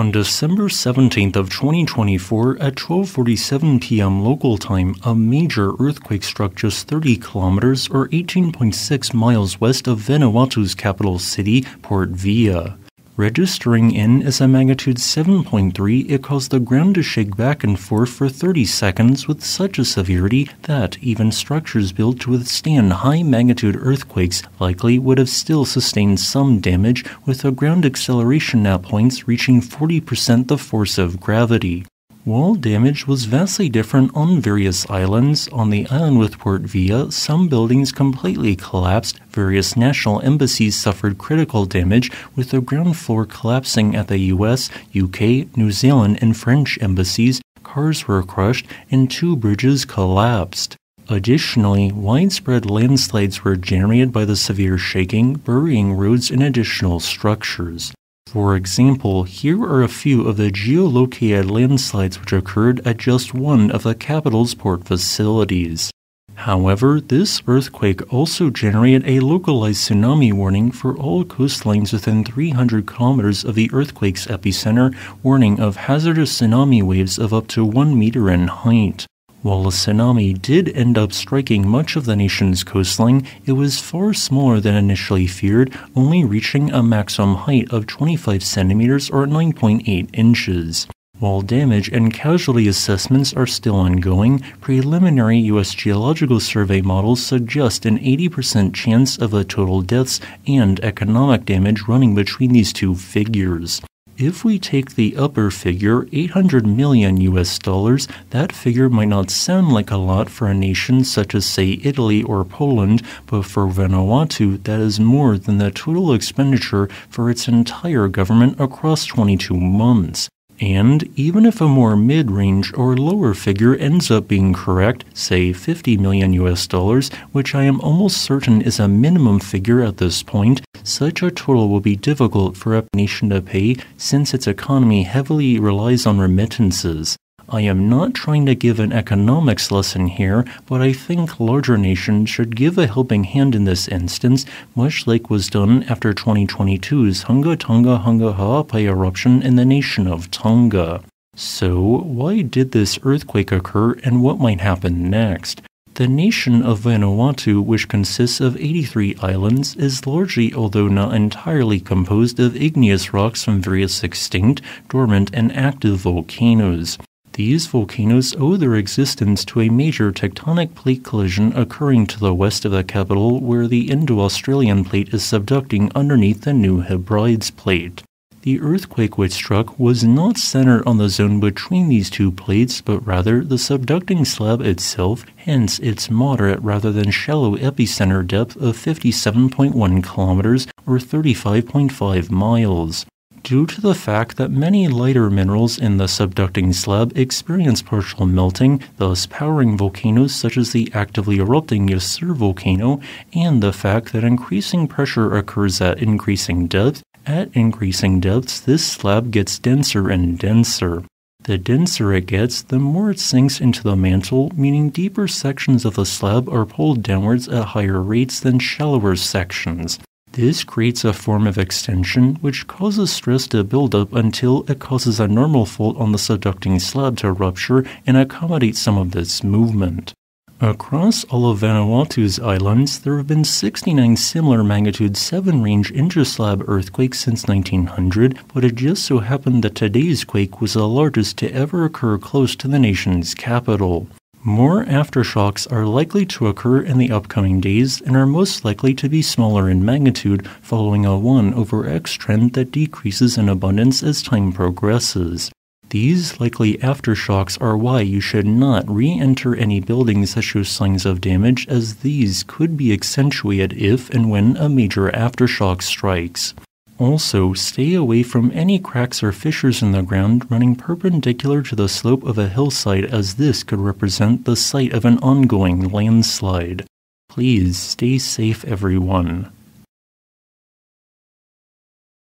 On December 17th of 2024 at 12:47 p.m. local time, a major earthquake struck just 30 kilometers or 18.6 miles west of Vanuatu's capital city, Port Vila. Registering in as a magnitude 7.3, it caused the ground to shake back and forth for 30 seconds with such a severity that even structures built to withstand high magnitude earthquakes likely would have still sustained some damage, with the ground acceleration at points reaching 40% the force of gravity. Wall damage was vastly different on various islands. On the island with Port Vila, some buildings completely collapsed. Various national embassies suffered critical damage, with the ground floor collapsing at the US, UK, New Zealand, and French embassies. Cars were crushed, and two bridges collapsed. Additionally, widespread landslides were generated by the severe shaking, burying roads and additional structures. For example, here are a few of the geolocated landslides which occurred at just one of the capital's port facilities. However, this earthquake also generated a localized tsunami warning for all coastlines within 300 kilometers of the earthquake's epicenter, warning of hazardous tsunami waves of up to 1 meter in height. While the tsunami did end up striking much of the nation's coastline, it was far smaller than initially feared, only reaching a maximum height of 25 centimeters or 9.8 inches. While damage and casualty assessments are still ongoing, preliminary U.S. Geological Survey models suggest an 80% chance of a total deaths and economic damage running between these two figures. If we take the upper figure, 800 million US dollars, that figure might not sound like a lot for a nation such as, say, Italy or Poland, but for Vanuatu, that is more than the total expenditure for its entire government across 22 months. And even if a more mid range or lower figure ends up being correct, say 50 million US dollars, which I am almost certain is a minimum figure at this point, such a total will be difficult for a nation to pay since its economy heavily relies on remittances. I am not trying to give an economics lesson here, but I think larger nations should give a helping hand in this instance, much like was done after 2022's Hunga Tonga Hunga Ha'apai eruption in the nation of Tonga. So, why did this earthquake occur and what might happen next? The nation of Vanuatu, which consists of 83 islands, is largely, although not entirely, composed of igneous rocks from various extinct, dormant, and active volcanoes. These volcanoes owe their existence to a major tectonic plate collision occurring to the west of the capital, where the Indo Australian plate is subducting underneath the New Hebrides plate. The earthquake which struck was not centered on the zone between these two plates, but rather the subducting slab itself, hence its moderate rather than shallow epicenter depth of 57.1 kilometers or 35.5 miles due to the fact that many lighter minerals in the subducting slab experience partial melting, thus powering volcanoes such as the actively erupting Yasur volcano, and the fact that increasing pressure occurs at increasing depth. At increasing depths, this slab gets denser and denser. The denser it gets, the more it sinks into the mantle, meaning deeper sections of the slab are pulled downwards at higher rates than shallower sections. This creates a form of extension which causes stress to build up until it causes a normal fault on the subducting slab to rupture and accommodate some of this movement. Across all of Vanuatu's islands, there have been 69 similar magnitude 7 range intraslab earthquakes since 1900, but it just so happened that today's quake was the largest to ever occur close to the nation's capital. More aftershocks are likely to occur in the upcoming days and are most likely to be smaller in magnitude, following a 1 over x trend that decreases in abundance as time progresses. These likely aftershocks are why you should not re enter any buildings that show signs of damage, as these could be accentuated if and when a major aftershock strikes. Also, stay away from any cracks or fissures in the ground running perpendicular to the slope of a hillside, as this could represent the site of an ongoing landslide. Please stay safe, everyone.